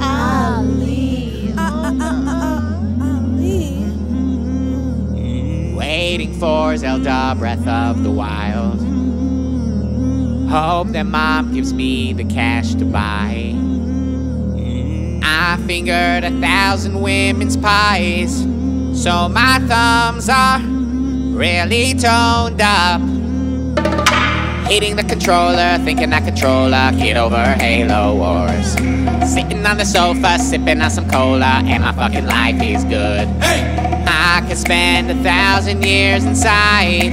Ali. Waiting for Zelda, breath of the wild. Hope that mom gives me the cash to buy. I fingered a thousand women's pies, so my thumbs are really toned up. Hitting the controller, thinking I control a kid over Halo Wars. Sitting on the sofa, sipping on some cola, and my fucking life is good. Hey! I could spend a thousand years inside.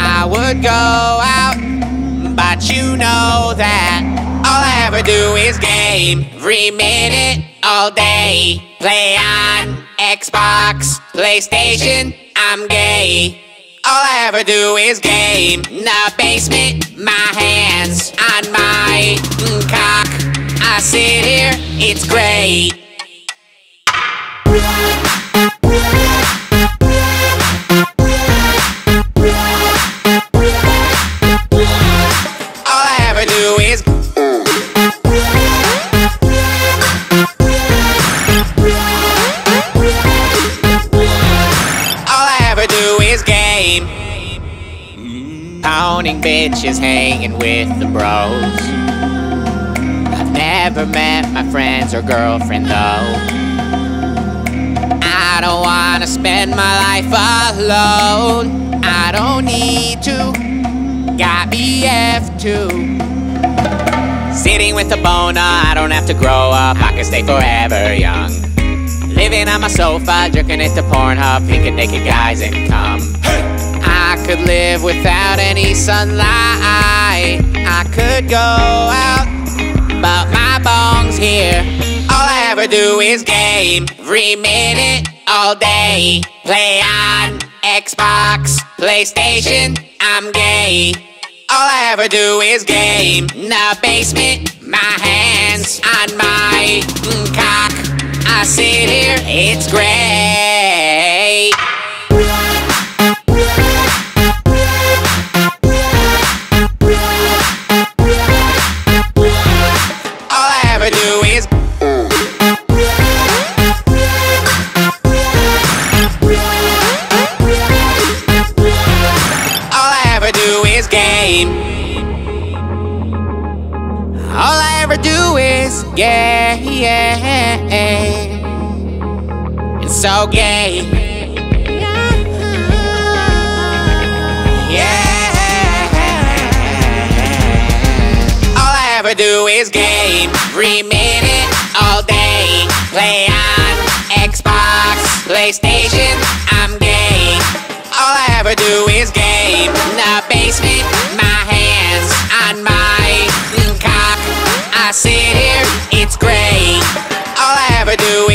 I would go out, but you know that all I ever do is game. Every minute, all day. Play on Xbox, PlayStation, I'm gay. All I ever do is game. In the basement, my hands on my cock. I sit here, it's great. Owning bitches, hanging with the bros. I've never met my friends or girlfriend though. I don't wanna spend my life alone. I don't need to. Got BF2. Sitting with a boner, uh, I don't have to grow up. I can stay forever young. Living on my sofa, jerking it to Pornhub, picking naked guys and come. Could live without any sunlight. I could go out, but my bong's here. All I ever do is game. Every minute, all day. Play on Xbox, PlayStation, I'm gay. All I ever do is game. In the basement, my hands on my cock. I sit here, it's great. Ever do is gay. It's so gay. Yeah. All I ever do is game. Every minute, all day. Play on Xbox, PlayStation. I'm gay. All I ever do is game. In the basement,